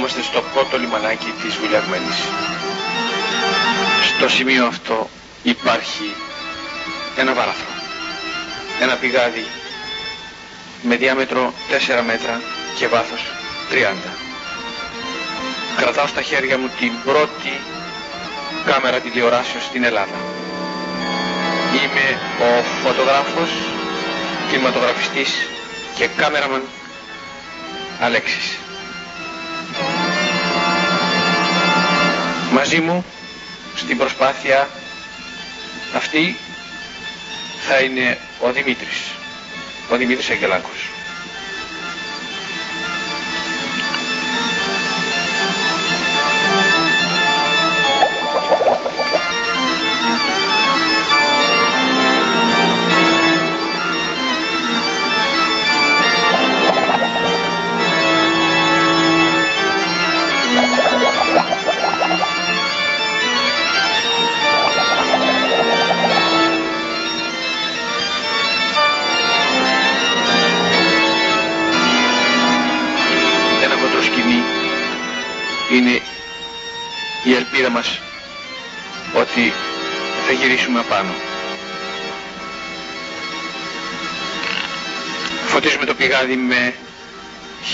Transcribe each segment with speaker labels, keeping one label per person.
Speaker 1: Βρισκόμαστε στο πρώτο λιμανάκι της Βουλιαγμένης. Στο σημείο αυτό υπάρχει ένα βάραθρο. Ένα πηγάδι με διάμετρο 4 μέτρα και βάθος 30. Κρατάω στα χέρια μου την πρώτη κάμερα τηλεοράσεως στην Ελλάδα. Είμαι ο φωτογράφος, κινηματογραφιστής και κάμεραμαν Αλέξης. Μαζί μου στην προσπάθεια αυτή θα είναι ο Δημήτρης, ο Δημήτρης Αγγελάκος. Είναι η ελπίδα μας ότι θα γυρίσουμε απάνω. Φωτίζουμε το πηγάδι με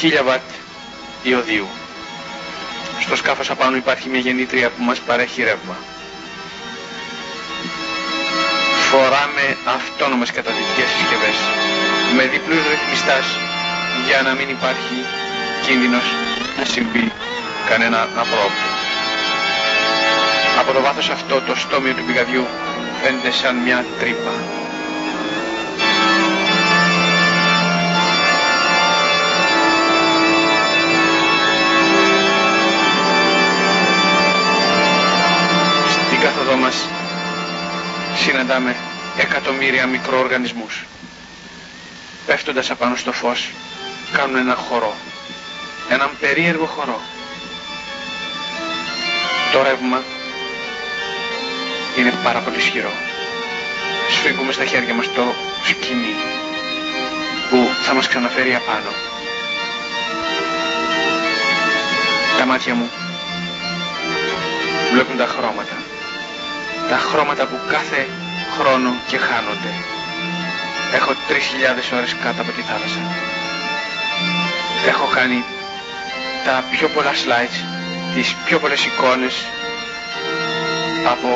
Speaker 1: 1000 βατ ιωδίου. Στο σκάφος απάνω υπάρχει μια γεννήτρια που μας παρέχει ρεύμα. Φοράμε αυτόνομες καταδυτικές συσκευές με διπλούς ρυθμιστάς για να μην υπάρχει κίνδυνος να συμβεί κανένα απρόπτο. Από το βάθος αυτό το στόμιο του πηγαδιού φαίνεται σαν μια τρύπα. Στην καθοδό μας συναντάμε εκατομμύρια μικροοργανισμούς. Πέφτοντας απάνω στο φως κάνουν ένα χορό. Έναν περίεργο χορό το ρεύμα είναι πάρα πολύ ισχυρό. Σφίγγουμε στα χέρια μας το σκηνή που θα μας ξαναφέρει απάνω. Τα μάτια μου βλέπουν τα χρώματα. Τα χρώματα που κάθε χρόνο και χάνονται. Έχω 3.000 ώρες κάτω από τη θάλασσα. Έχω κάνει τα πιο πολλά slides τις πιο πολλές εικόνες από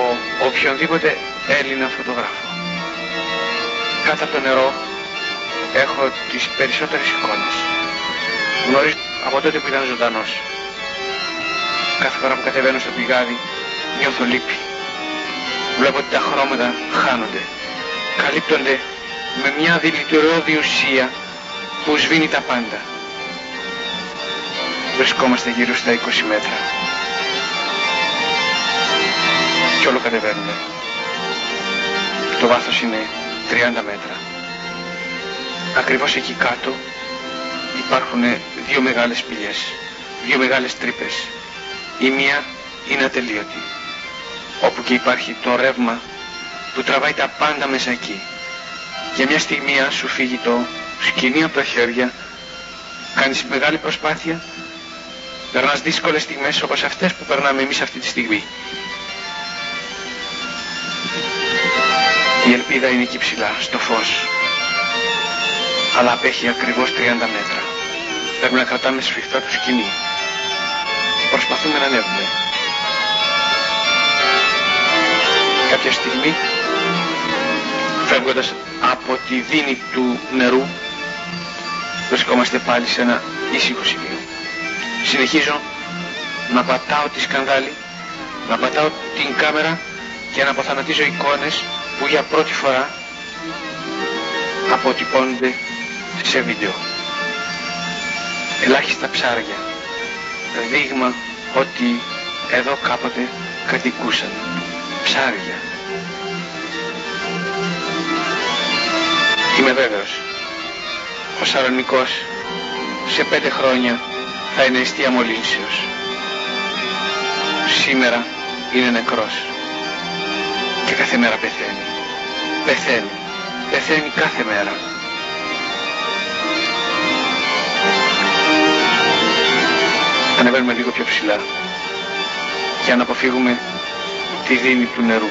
Speaker 1: οποιονδήποτε Έλληνα φωτογράφο. Κάτω από το νερό έχω τις περισσότερες εικόνες. Γνωρίζω από τότε που ήταν ζωντανός. Κάθε φορά που κατεβαίνω στο πηγάδι νιώθω λύπη. Βλέπω ότι τα χρώματα χάνονται. Καλύπτονται με μια δηλητηριώδη ουσία που σβήνει τα πάντα βρισκόμαστε γύρω στα 20 μέτρα. Και όλο κατεβαίνουμε. Το βάθος είναι 30 μέτρα. Ακριβώς εκεί κάτω υπάρχουν δύο μεγάλες σπηλιές, δύο μεγάλες τρύπες. Η μία είναι ατελείωτη, όπου και υπάρχει το ρεύμα που τραβάει τα πάντα μέσα εκεί. Για μια στιγμή σου φύγει το σκηνή από τα χέρια, κάνεις μεγάλη προσπάθεια Περνάς δύσκολες στιγμές όπως αυτές που περνάμε εμείς αυτή τη στιγμή. Η ελπίδα είναι εκεί ψηλά, στο φως. Αλλά απέχει ακριβώς 30 μέτρα. Πρέπει να κρατάμε σφιχτά το σκηνή. Προσπαθούμε να ανέβουμε. Κάποια στιγμή, φεύγοντας από τη δίνη του νερού, βρισκόμαστε πάλι σε ένα ήσυχο σημείο. Συνεχίζω να πατάω τη σκανδάλη, να πατάω την κάμερα και να αποθανατίζω εικόνες που για πρώτη φορά αποτυπώνονται σε βίντεο. Ελάχιστα ψάρια, δείγμα ότι εδώ κάποτε κατοικούσαν. Ψάρια. Είμαι βέβαιος. Ο Σαρονικός σε πέντε χρόνια θα είναι αιστεία μολύνσεως. Σήμερα είναι νεκρός και κάθε μέρα πεθαίνει. Πεθαίνει. Πεθαίνει κάθε μέρα. ανεβαίνουμε λίγο πιο ψηλά για να αποφύγουμε τη δίνη του νερού.